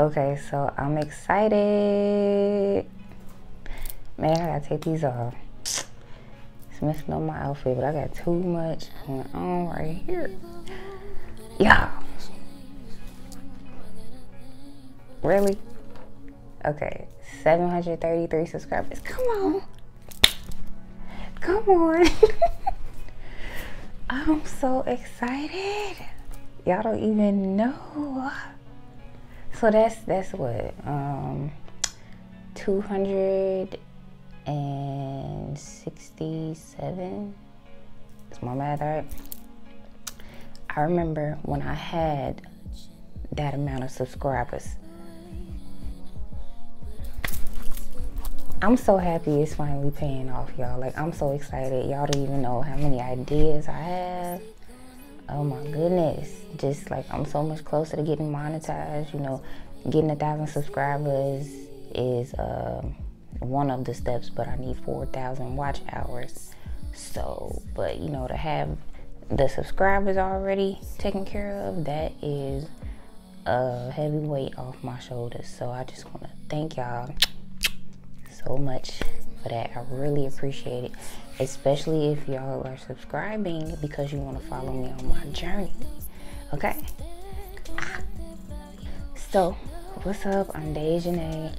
Okay, so I'm excited. Man, I gotta take these off. It's messing up my outfit, but I got too much going on right here. Yeah. Really? Okay, 733 subscribers. Come on. Come on. I'm so excited. Y'all don't even know. So that's that's what um 267 is my math right? I remember when I had that amount of subscribers. I'm so happy it's finally paying off y'all. Like I'm so excited. Y'all don't even know how many ideas I have. Oh my goodness. Just like i'm so much closer to getting monetized you know. Getting a thousand subscribers is uh, one of the steps but i need 4000 watch hours so but you know to have the subscribers already taken care of that is a heavy weight off my shoulders so i just want to thank y'all so much for that i really appreciate it especially if y'all are subscribing because you want to follow me on my journey. Okay? So, what's up? I'm Dasianae.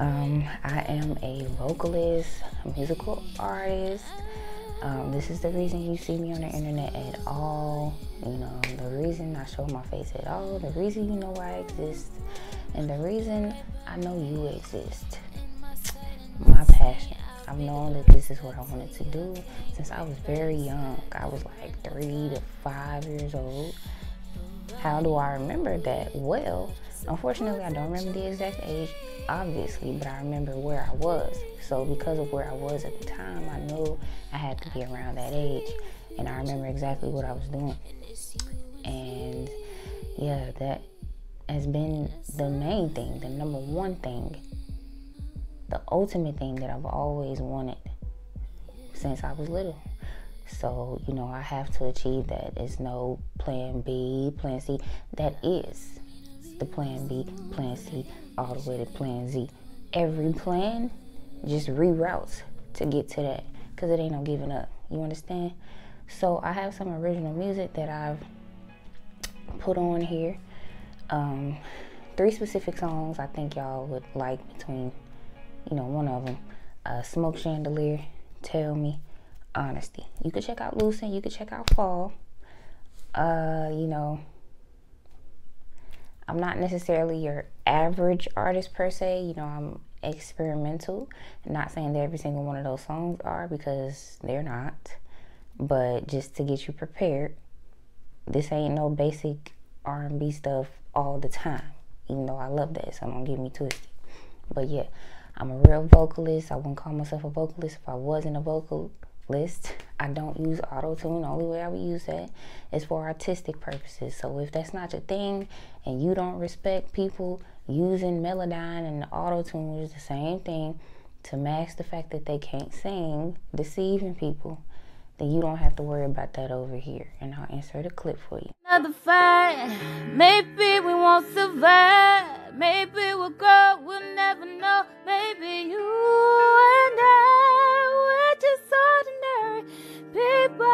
Um, I am a vocalist, musical artist. Um, this is the reason you see me on the internet at all. You know, the reason I show my face at all, the reason you know I exist, and the reason I know you exist. My passion I've known that this is what I wanted to do since I was very young. I was like three to five years old. How do I remember that? Well, unfortunately, I don't remember the exact age, obviously, but I remember where I was. So, because of where I was at the time, I knew I had to be around that age. And I remember exactly what I was doing. And yeah, that has been the main thing, the number one thing the ultimate thing that I've always wanted since I was little. So, you know, I have to achieve that. It's no plan B, plan C. That is the plan B, plan C, all the way to plan Z. Every plan just reroutes to get to that because it ain't no giving up. You understand? So, I have some original music that I've put on here. Um, three specific songs I think y'all would like between you know, one of them, uh, Smoke Chandelier, Tell Me, Honesty. You could check out LuCent, you could check out Fall. Uh, you know, I'm not necessarily your average artist per se, you know, I'm experimental. I'm not saying that every single one of those songs are because they're not. But just to get you prepared, this ain't no basic R&B stuff all the time. Even though I love that, so don't get me twisted. But yeah, I'm a real vocalist. I wouldn't call myself a vocalist if I wasn't a vocalist. I don't use auto tune. The only way I would use that is for artistic purposes. So if that's not your thing and you don't respect people using Melodyne and auto tune, is the same thing, to mask the fact that they can't sing, deceiving people, then you don't have to worry about that over here. And I'll insert a clip for you. Another fight, maybe we won't survive. Maybe we'll grow, we'll never know. Maybe you and I, people.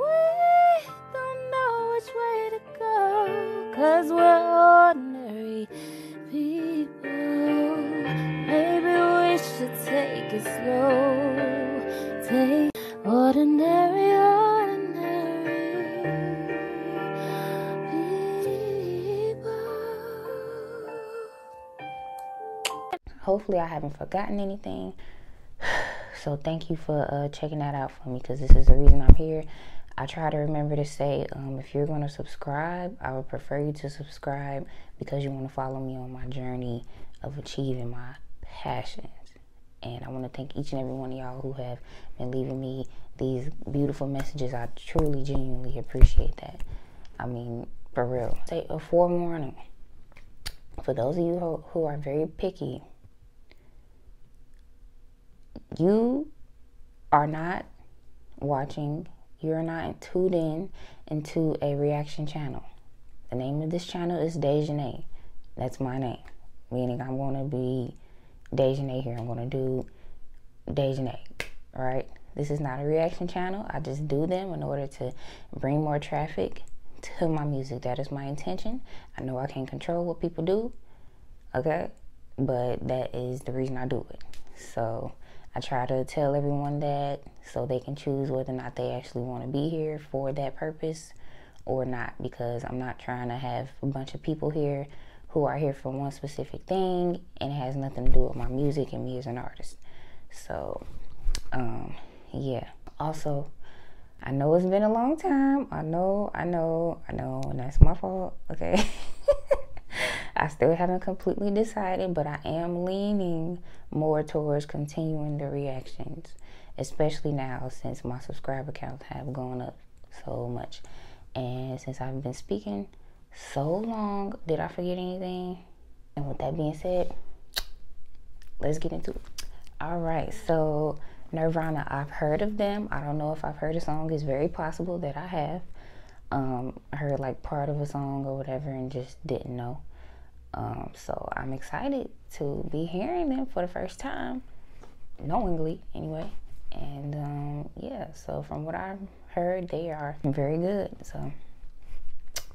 We don't know which way to go, cause we're ordinary people. Maybe we should take it slow. Take ordinary, ordinary. Hopefully, I haven't forgotten anything. So, thank you for uh, checking that out for me because this is the reason I'm here. I try to remember to say, um, if you're going to subscribe, I would prefer you to subscribe because you want to follow me on my journey of achieving my passions. And I want to thank each and every one of y'all who have been leaving me these beautiful messages. I truly, genuinely appreciate that. I mean, for real. Say a forewarning for those of you who, who are very picky. You are not watching you're not tuned in into a reaction channel. The name of this channel is Dasianae. That's my name. Meaning I'm gonna be Dasianae here. I'm gonna do Dasianae. Right? This is not a reaction channel. I just do them in order to bring more traffic to my music. That is my intention. I know I can't control what people do. Okay? But that is the reason I do it. So I try to tell everyone that so they can choose whether or not they actually want to be here for that purpose or not because I'm not trying to have a bunch of people here who are here for one specific thing and it has nothing to do with my music and me as an artist. So, um, yeah. Also, I know it's been a long time. I know, I know, I know, and that's my fault. Okay. I still haven't completely decided, but I am leaning more towards continuing the reactions, especially now since my subscriber counts have gone up so much. And since I've been speaking so long, did I forget anything? And with that being said, let's get into it. All right, so Nirvana, I've heard of them. I don't know if I've heard a song. It's very possible that I have. Um, heard like part of a song or whatever and just didn't know. Um, so I'm excited to be hearing them for the first time, knowingly anyway. And um, yeah, so from what I've heard, they are very good. So,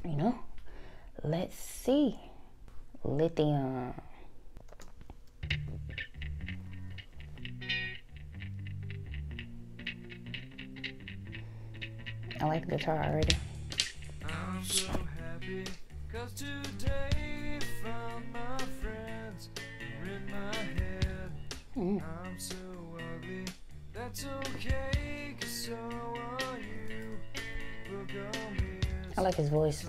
you know, let's see. Lithium. I like the guitar already. My head. Mm. I'm so ugly, that's okay, cause so are you. I like his voice.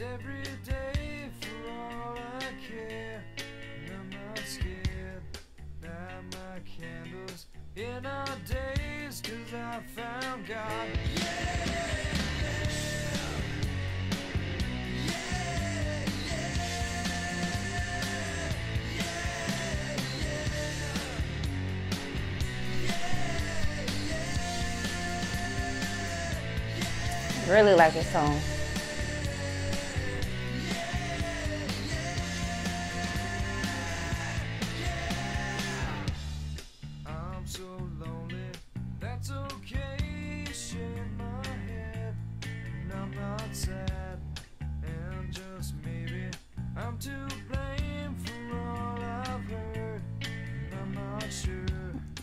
Every day for all I care, I'm not scared. Light my candles in our days, cause I found God. Yeah! Really like this song.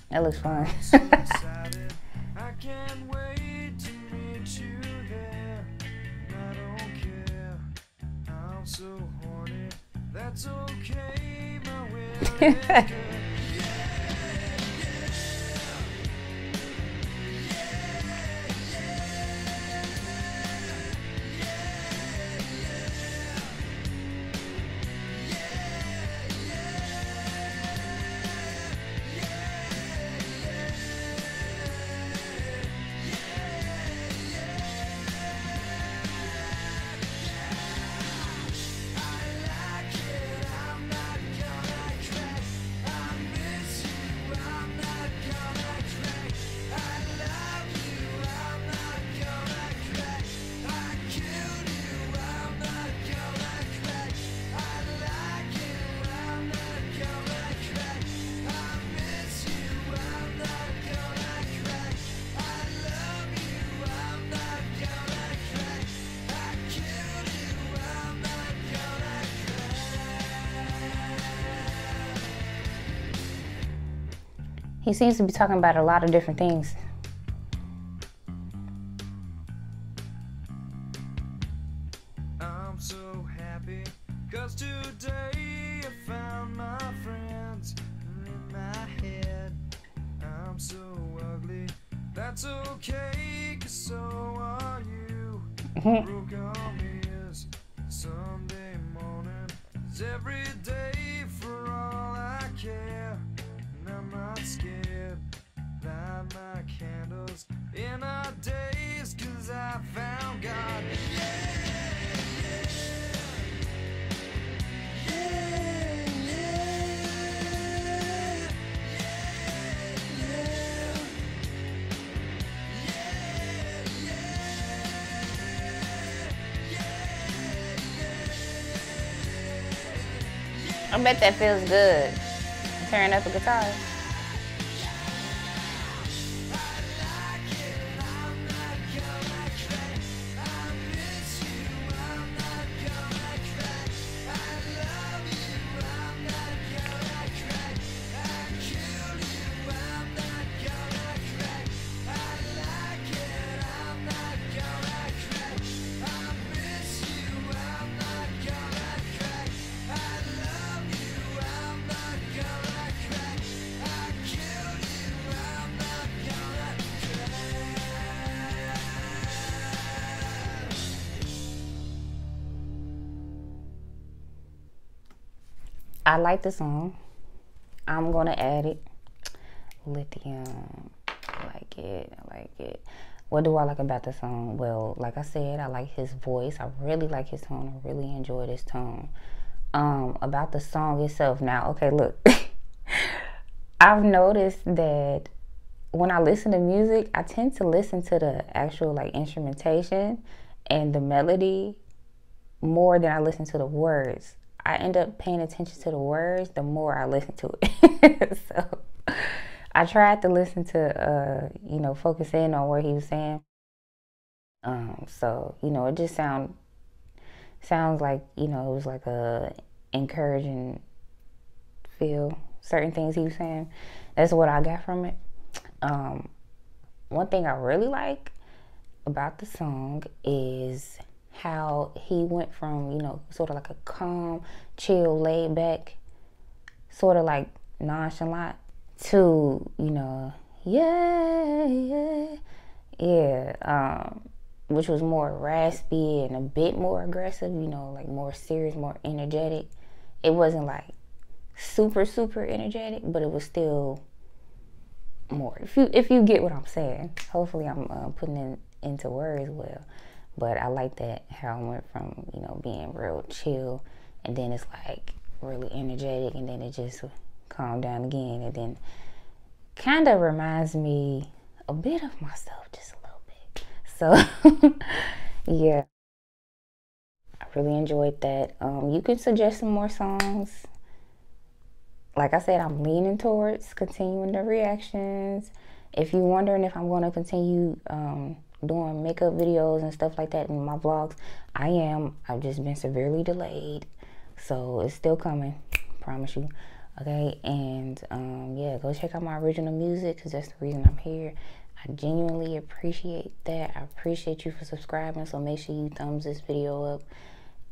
That looks fun. That's okay, He seems to be talking about a lot of different things. I'm so happy cause today I found my friends in my head. I'm so ugly, that's okay. so are you. Broke on is Sunday morning. It's every day for all I care. Not scared. Light my candles in our days, cause I found God. I bet that feels good. Tearing up a guitar. I like the song. I'm gonna add it. Lithium. I like it. I like it. What do I like about the song? Well, like I said, I like his voice. I really like his tone. I really enjoy his tone. Um, about the song itself. Now, okay, look. I've noticed that when I listen to music, I tend to listen to the actual like instrumentation and the melody more than I listen to the words. I end up paying attention to the words the more I listen to it. so I tried to listen to, uh, you know, focus in on what he was saying. Um, so you know, it just sound sounds like you know it was like a encouraging feel. Certain things he was saying. That's what I got from it. Um, one thing I really like about the song is how he went from, you know, sort of like a calm, chill, laid back, sort of like nonchalant to, you know, yeah, yeah, yeah, um, which was more raspy and a bit more aggressive, you know, like more serious, more energetic. It wasn't like super, super energetic, but it was still more. If you if you get what I'm saying, hopefully I'm uh, putting it into words well. But I like that how it went from you know being real chill, and then it's like really energetic, and then it just calmed down again, and then kind of reminds me a bit of myself, just a little bit. So yeah, I really enjoyed that. Um, you can suggest some more songs. Like I said, I'm leaning towards continuing the reactions. If you're wondering if I'm going to continue um, doing makeup videos and stuff like that in my vlogs. I am. I've just been severely delayed. So it's still coming. Promise you. Okay. And um, yeah, go check out my original music because that's the reason I'm here. I genuinely appreciate that. I appreciate you for subscribing. So make sure you thumbs this video up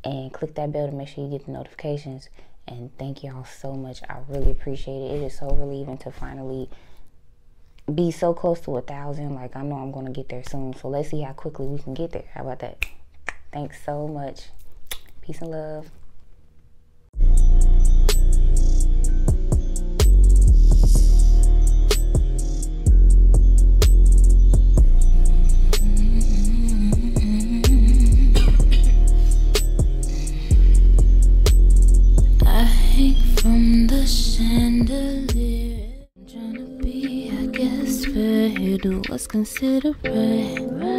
and click that bell to make sure you get the notifications. And thank y'all so much. I really appreciate it. It is so relieving to finally be so close to a thousand. Like I know I'm gonna get there soon. So let's see how quickly we can get there. How about that? Thanks so much. Peace and love. Chandelier.